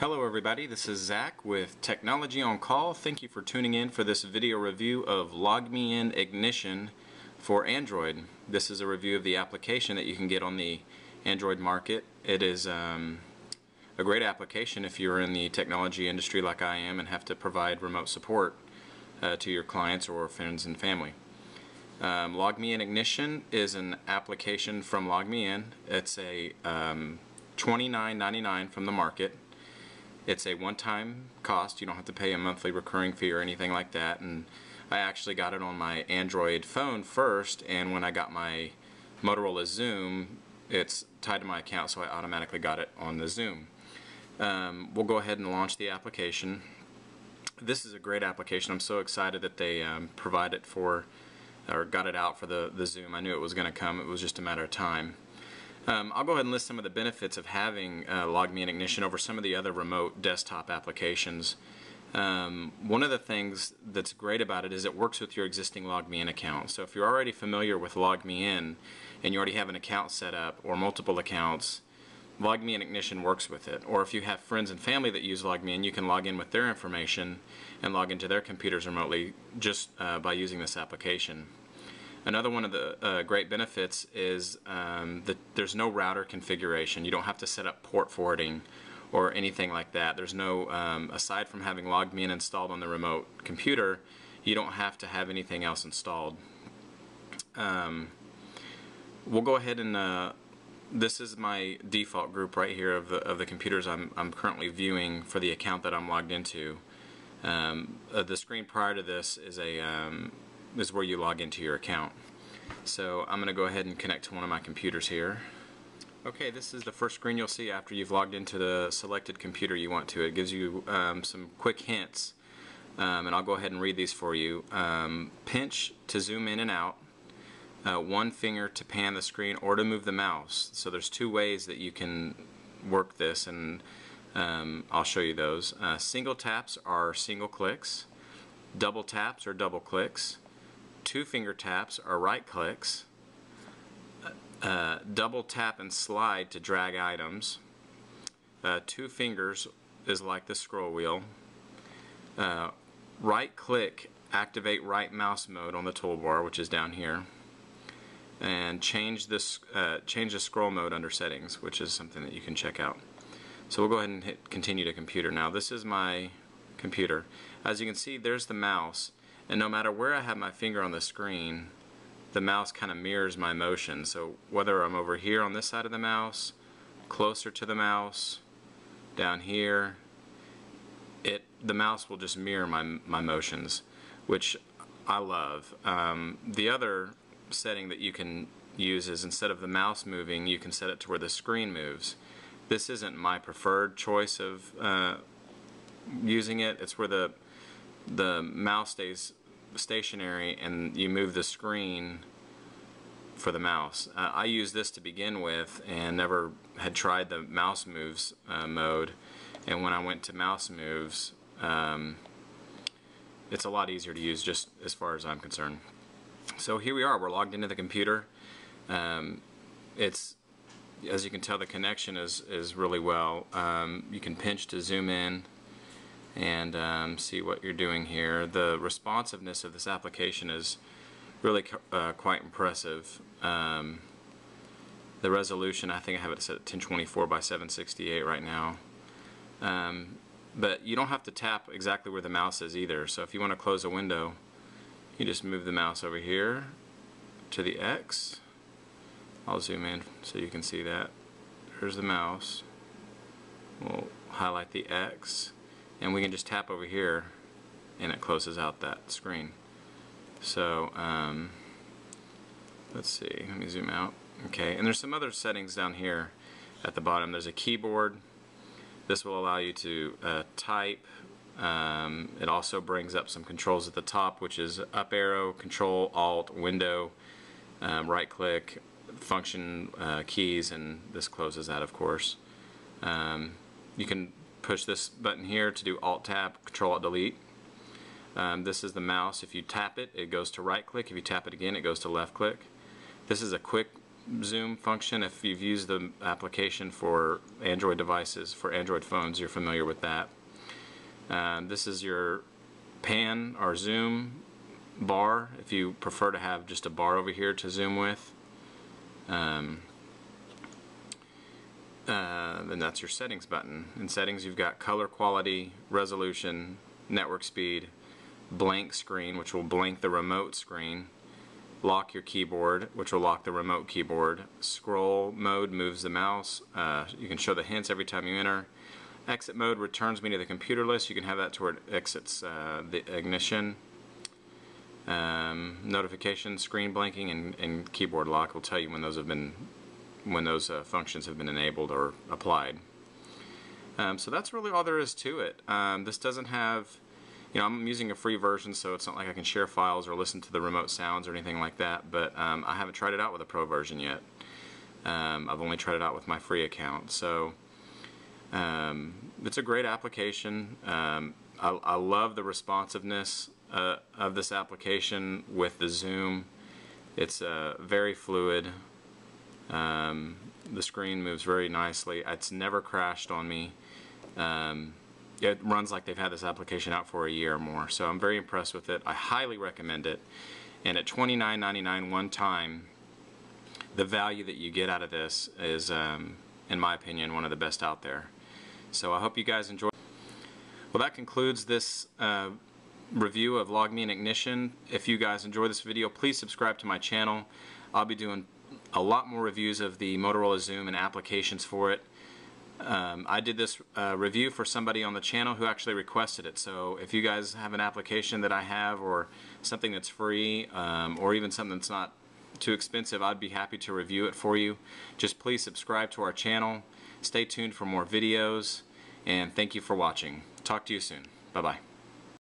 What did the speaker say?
Hello everybody, this is Zach with Technology on Call. Thank you for tuning in for this video review of LogMeIn Ignition for Android. This is a review of the application that you can get on the Android market. It is um, a great application if you're in the technology industry like I am and have to provide remote support uh, to your clients or friends and family. Um, LogMeIn Ignition is an application from LogMeIn. It's a um, $29.99 from the market. It's a one-time cost. You don't have to pay a monthly recurring fee or anything like that. And I actually got it on my Android phone first, and when I got my Motorola Xoom, it's tied to my account, so I automatically got it on the Xoom. Um, we'll go ahead and launch the application. This is a great application. I'm so excited that they um, provide it for, or got it out for the, the Xoom. I knew it was going to come. It was just a matter of time. Um, I'll go ahead and list some of the benefits of having uh, LogMeIn Ignition over some of the other remote desktop applications. Um, one of the things that's great about it is it works with your existing LogMeIn account. So if you're already familiar with LogMeIn and you already have an account set up or multiple accounts, LogMeIn Ignition works with it. Or if you have friends and family that use LogMeIn, you can log in with their information and log into their computers remotely just uh, by using this application. Another one of the uh, great benefits is um, that there's no router configuration. You don't have to set up port forwarding or anything like that. There's no, um, aside from having LogMeIn installed on the remote computer, you don't have to have anything else installed. Um, we'll go ahead and uh, this is my default group right here of the, of the computers I'm, I'm currently viewing for the account that I'm logged into. Um, uh, the screen prior to this is a um, is where you log into your account. So I'm going to go ahead and connect to one of my computers here. Okay, this is the first screen you'll see after you've logged into the selected computer you want to. It gives you um, some quick hints, um, and I'll go ahead and read these for you. Um, pinch to zoom in and out, uh, one finger to pan the screen or to move the mouse. So there's two ways that you can work this, and um, I'll show you those. Uh, single taps are single clicks, double taps are double clicks, two finger taps are right clicks, uh, double tap and slide to drag items, uh, two fingers is like the scroll wheel, uh, right click activate right mouse mode on the toolbar which is down here. And change this uh, change the scroll mode under settings which is something that you can check out. So we'll go ahead and hit continue to computer. Now this is my computer. As you can see there's the mouse and no matter where I have my finger on the screen, the mouse kind of mirrors my motion. So whether I'm over here on this side of the mouse, closer to the mouse, down here, it the mouse will just mirror my, my motions, which I love. Um, the other setting that you can use is instead of the mouse moving, you can set it to where the screen moves. This isn't my preferred choice of uh, using it. It's where the the mouse stays stationary and you move the screen for the mouse. Uh, I used this to begin with and never had tried the mouse moves uh, mode and when I went to mouse moves um, it's a lot easier to use just as far as I'm concerned. So here we are, we're logged into the computer. Um, it's as you can tell the connection is, is really well. Um, you can pinch to zoom in and um, see what you're doing here. The responsiveness of this application is really uh, quite impressive. Um, the resolution, I think I have it set at 1024 by 768 right now. Um, but you don't have to tap exactly where the mouse is either. So if you want to close a window, you just move the mouse over here to the X. I'll zoom in so you can see that. There's the mouse. We'll highlight the X and we can just tap over here and it closes out that screen. So um, let's see. Let me zoom out. Okay and there's some other settings down here at the bottom. There's a keyboard. This will allow you to uh, type. Um, it also brings up some controls at the top which is up arrow control alt window um, right click function uh, keys and this closes that of course. Um, you can push this button here to do Alt Tab, Control Alt Delete. Um, this is the mouse. If you tap it, it goes to right click. If you tap it again, it goes to left click. This is a quick zoom function. If you've used the application for Android devices, for Android phones, you're familiar with that. Um, this is your pan or zoom bar if you prefer to have just a bar over here to zoom with. Um, uh, then that's your settings button. In settings you've got color quality, resolution, network speed, blank screen which will blank the remote screen, lock your keyboard which will lock the remote keyboard, scroll mode moves the mouse, uh, you can show the hints every time you enter, exit mode returns me to the computer list, you can have that to where it exits uh, the ignition, um, notification, screen blanking, and, and keyboard lock will tell you when those have been when those uh, functions have been enabled or applied. Um, so that's really all there is to it. Um, this doesn't have, you know, I'm using a free version, so it's not like I can share files or listen to the remote sounds or anything like that. But um, I haven't tried it out with a pro version yet. Um, I've only tried it out with my free account. So um, it's a great application. Um, I, I, love the responsiveness uh, of this application with the zoom. It's uh, very fluid. Um, the screen moves very nicely. It's never crashed on me. Um, it runs like they've had this application out for a year or more. So I'm very impressed with it. I highly recommend it. And at $29.99 one time, the value that you get out of this is, um, in my opinion, one of the best out there. So I hope you guys enjoy. Well, that concludes this uh, review of LogMeIn Ignition. If you guys enjoy this video, please subscribe to my channel. I'll be doing a lot more reviews of the Motorola Xoom and applications for it. Um, I did this uh, review for somebody on the channel who actually requested it. So if you guys have an application that I have or something that's free um, or even something that's not too expensive, I'd be happy to review it for you. Just please subscribe to our channel. Stay tuned for more videos and thank you for watching. Talk to you soon. Bye-bye.